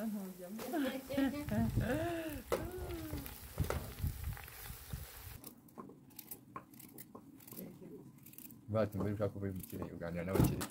사람 오염. Ba tumbe ka ko be mutire uganda na wakire.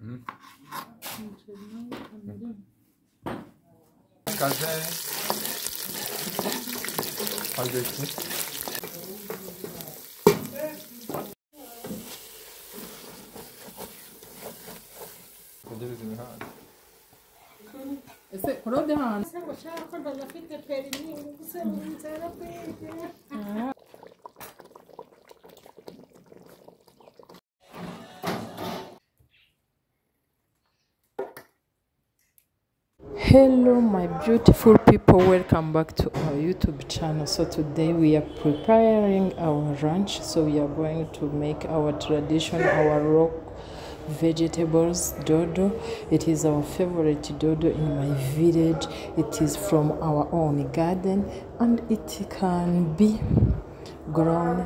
Mm. Kaze. Kaze. Hello my beautiful people. Welcome back to our youtube channel. So today we are preparing our lunch so we are going to make our tradition our rock vegetables dodo. It is our favorite dodo in my village. It is from our own garden and it can be grown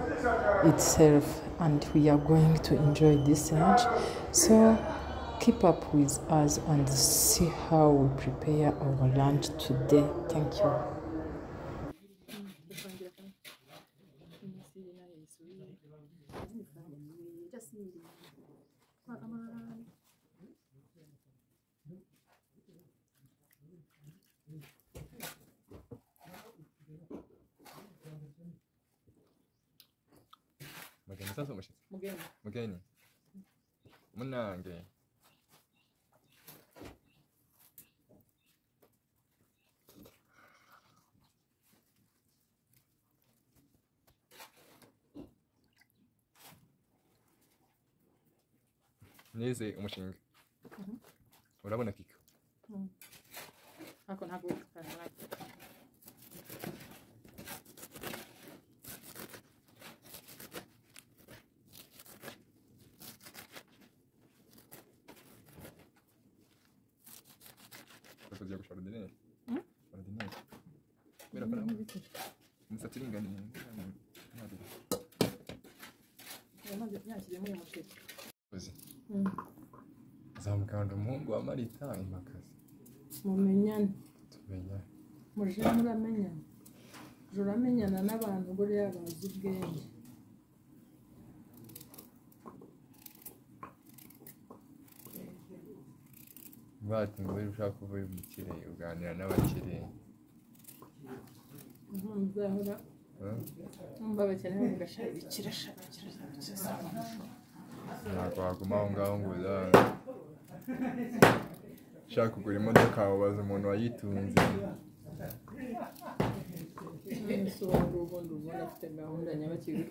itself and we are going to enjoy this lunch. So keep up with us and see how we prepare our lunch today. Thank you Mungkin Tak sama macam Mungkin. Mungkin ni. Menang ke Ni si macam ni Orang pun nak tugiye gushora ordinaire ordinaire kubera ko umusatsi uringaniye zamukanda umuhungu wa marita impakazi. Mumenyane. Tumenya. Muje muramenyana. Uje uramenyana n'abantu buriya bazi ubwenge. Bati mbere ushaka kuba umukire uganira n'abakire ntuzahora numva bakeneye mugashabikira shabikira shabikira ntabwo waguma aho ngaho ngo uza ushaka kugura imodoka ubaza umuntu wayitunze nguwo ubundi ubona afite gahunda nyabakiri uri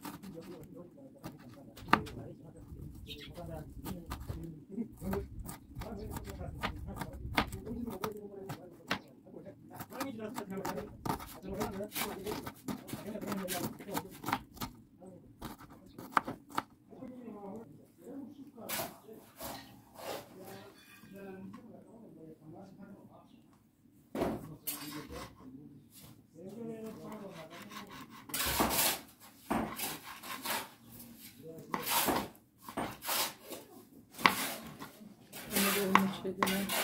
এগুলো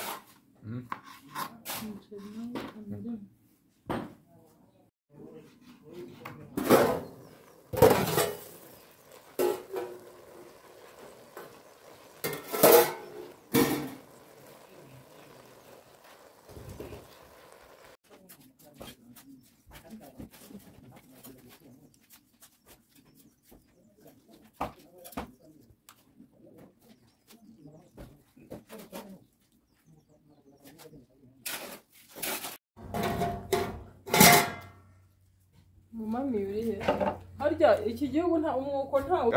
mami uri he? Harya iki gihugu nta umwuko ntawe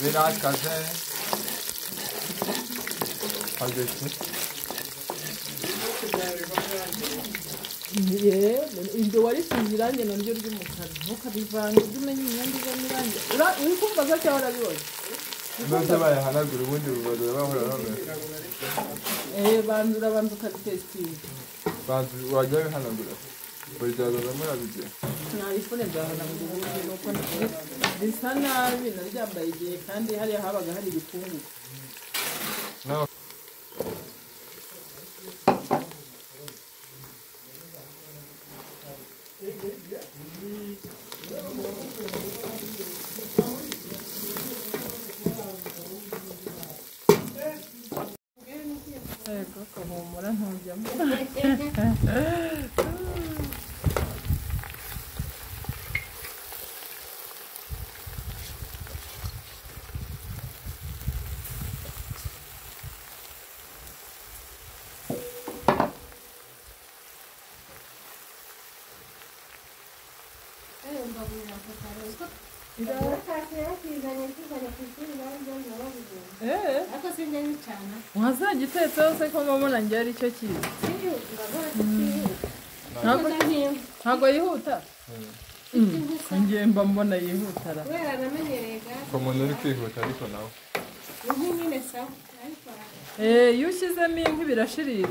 birakaze. Hagati iryo warisize irangi naryo ry'umukara ntukabivange ujye umenya imyenda ivamo irangi Ura- uri kumva za cyangwa urabibona nose bayahanagura ubundi bubazura bahora bamesa eh banza urabanza ukabitesitinga wajya bihanagura buri gihe bazaza murabigira ntabifune byahana ngo ubundi nuko bisa nabi naryambaye igihe kandi hariya habaga hari ibikungu nawe yego wazagiteretseho se ko mbona njye ari cyo kiza ntabwo yihuta ngiye mba mbona yihutara ko umuntu uri kwihuta ariko nawe iyo ushyizemo inkwi birashirira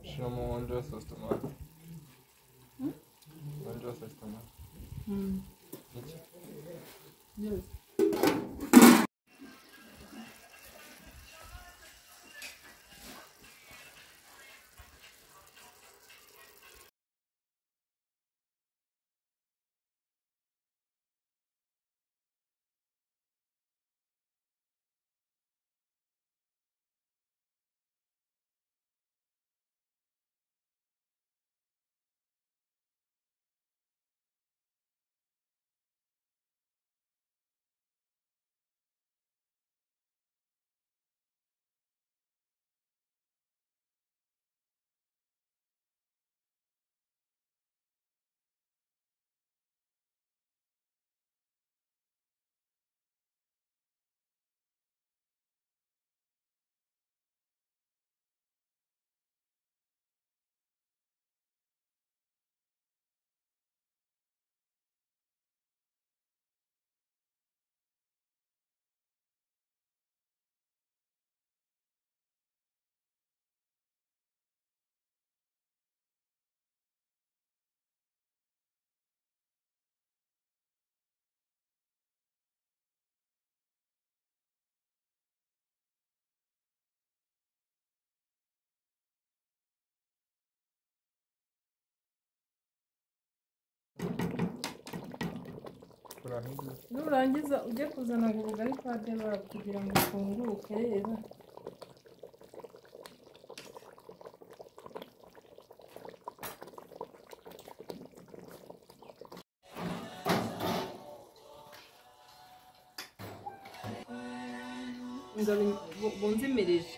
Și am o jos o stomac. Hmm? O jos o stomac. Hmm. Nici. Jos. Nurangiza ujye kuzana ngo ubugari kwa debora kugira ngo ufunguke reba bunzimirije.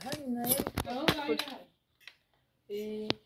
海南的，哎。